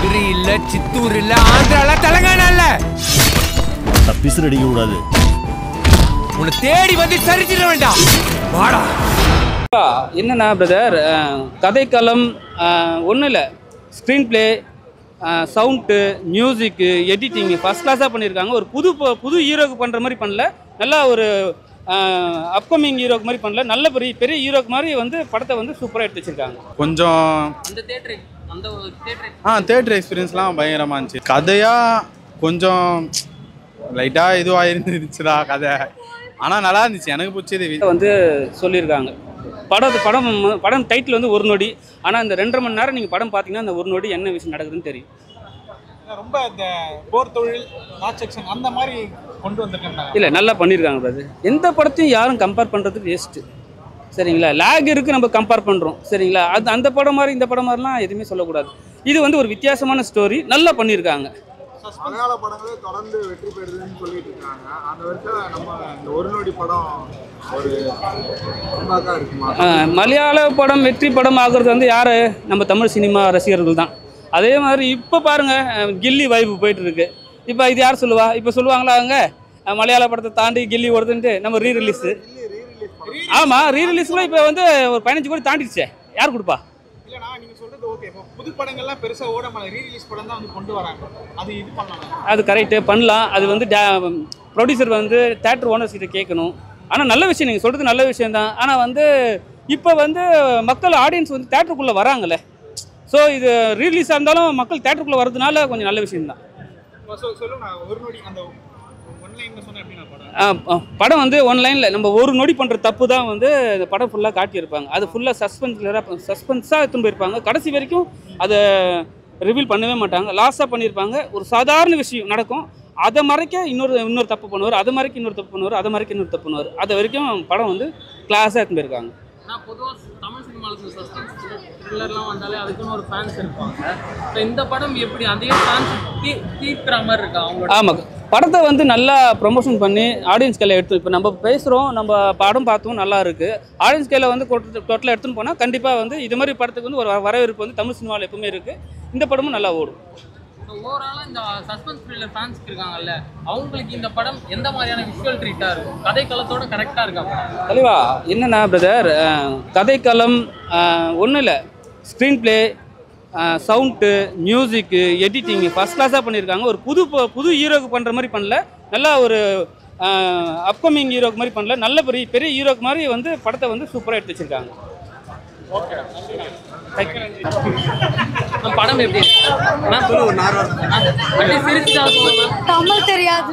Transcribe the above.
மதுரை இல்ல சித்தூர் இல்ல ஆந்திரால தெலங்கானா இல்ல தப்பிசு அடிக்க கூடாது. உன்னை தேடி வந்து சரிச்சிட வேண்டாம். வாடா. என்னண்ணா பிரதர் கதைக்களம் ஒன்றும் இல்லை. Screen play sound music editing first கிளாஸாக பண்ணியிருக்காங்க ஒரு புது புது ஹீரோக்கு பண்ணுற மாதிரி பண்ணல. நல்லா ஒரு அப்கமிங் ஹீரோக்கு மாதிரி பண்ணல. நல்ல பெரிய பெரிய ஹீரோக்கு மாதிரி வந்து படத்தை வந்து சூப்பராக எடுத்து வச்சிருக்காங்க. கொஞ்சம் அந்த தேட்டரு அந்த தேட்டரு ஆ தேட்டர் எக்ஸ்பீரியன்ஸ்லாம் பயங்கரமாக இருந்துச்சு. கதையாக கொஞ்சம் லைட்டாக இதுவாக இருந்துச்சுடா கதை. ஆனால் நல்லா இருந்துச்சு. எனக்கு பிடிச்சது வந்து சொல்லியிருக்காங்க. படம் படம் படம் டைட்டில் வந்து ஒரு நொடி. ஆனால் இந்த ரெண்டரை மணி நேரம் நீங்கள் படம் பார்த்தீங்கன்னா அந்த ஒரு நொடி என்ன விஷயம் நடக்குதுன்னு தெரியும். ரொம்ப இந்த போர் தொழில் அந்த மாதிரி கொண்டு வந்திருக்காங்க. இல்லை நல்லா பண்ணியிருக்காங்க பிரதர் எந்த படத்தையும் யாரும் கம்பேர் பண்ணுறதுக்கு வேஸ்ட்டு சரிங்களா? லேக் இருக்குது நம்ம கம்பேர் பண்ணுறோம் சரிங்களா? அது அந்த படம் மாதிரி இந்த படம் மாதிரிலாம் எதுவுமே சொல்லக்கூடாது. இது வந்து ஒரு வித்தியாசமான ஸ்டோரி நல்லா பண்ணியிருக்காங்க. மலையாள படங்களே தொடர்ந்து வெற்றி பெறுதுன்னு சொல்லிட்டு இருக்காங்க. அந்த வருஷம் நம்ம இந்த ஒரு நொடி படம் ஒரு மலையாள படம் வெற்றி படம் ஆகுறது வந்து யார்? நம்ம தமிழ் சினிமா ரசிகர்கள் தான். அதே மாதிரி இப்போ பாருங்கள் கில்லி வைப்பு போயிட்டு இருக்கு இப்போ இது யார் சொல்லுவா? இப்போ சொல்லுவாங்களா அவங்க மலையாள படத்தை தாண்டி கில்லி வருதுன்ட்டு நம்ம ரீ ரிலீஸு ஆமாம் ரீ ரிலீஸ்லாம் இப்போ வந்து ஒரு பதினஞ்சு கோடி தாண்டிடுச்சே யார் கொடுப்பா? அது இது பண்ணலாம் அது கரெக்டு பண்ணலாம். அது வந்து ப்ரொடியூசர் வந்து தேட்டர் ஓனர்ஸ் கிட்ட கேட்கணும். ஆனால் நல்ல விஷயம் நீங்கள் சொல்கிறது நல்ல விஷயம் தான் ஆனால் வந்து இப்போ வந்து மக்கள் ஆடியன்ஸ் வந்து தேட்டருக்குள்ளே வராங்கல்ல. ஸோ இது ரீலீஸாக இருந்தாலும் மக்கள் தேட்டருக்குள்ளே வர்றதுனால கொஞ்சம் நல்ல விஷயம் தான் படம்? வந்து ஒன்லைனில் நம்ம ஒரு நொடி பண்ணுற தப்பு தான் வந்து இந்த படம் ஃபுல்லாக காட்டியிருப்பாங்க. அது ஃபுல்லாக சஸ்பென்ஸ் சஸ்பென்ஸாக எடுத்துன்னு போயிருப்பாங்க கடைசி வரைக்கும் அதை ரிவீல் பண்ணவே மாட்டாங்க. லாஸாக பண்ணியிருப்பாங்க. ஒரு சாதாரண விஷயம் நடக்கும். அதை மறைக்க இன்னொரு இன்னொரு தப்பு பண்ணுவார். அதை மறைக்க இன்னொரு தப்பு பண்ணுவார். அதை மறைக்க இன்னொரு தப்பு பண்ணுவார். அது வரைக்கும் படம் வந்து கிளாஸாக எடுத்துன்னு போயிருக்காங்க நான் பொதுவாக தமிழ் சினிமாவில் சஸ்பென்ஸ் த்ரில்லர்லாம் வந்தாலே அதுக்குன்னு ஒரு ஃபேன்ஸ் இருப்பாங்க. இந்த படம் எப்படி அதிக ஃபேன்ஸ் தீ தீர்க்கிற மாதிரி இருக்கா ஆமாம் படத்தை வந்து நல்லா ப்ரொமோஷன் பண்ணி ஆடியன்ஸ் கையில் எடுத்து இப்போ நம்ம பேசுகிறோம் நம்ம படம் பார்த்தோம் நல்லா இருக்குது ஆடியன்ஸ் கையில் வந்து டோட்டலாக எடுத்துன்னு போனால் கண்டிப்பாக வந்து இது மாதிரி படத்துக்கு வந்து ஒரு வரவேற்பு வந்து தமிழ் சினிமாவில் எப்பவுமே இருக்குது இந்த படமும் நல்லா ஓடும். ஓவராலாக இந்த சஸ்பென்ஸ் த்ரில்லர் ஃபேன்ஸ் இருக்காங்கல்ல அவங்களுக்கு இந்த படம் எந்த மாதிரியான விஷுவல் ட்ரீட்டாக இருக்கும்? கதை களத்தோட கரெக்டாக இருக்கா? படம்? தெளிவா என்னண்ணா பிரதர் கதைக்களம் ஒன்றும் இல்லை. Screen play sound music editing first கிளாஸாக பண்ணியிருக்காங்க ஒரு புது புது ஹீரோக்கு பண்ணுற மாதிரி பண்ணல. நல்லா ஒரு அப்கமிங் ஹீரோக்கு மாதிரி பண்ணல. நல்ல பெரிய பெரிய ஹீரோக்கு மாதிரி வந்து படத்தை வந்து சூப்பராக எடுத்து வச்சிருக்காங்க. படம் எப்படி? தமிழ் தெரியாது.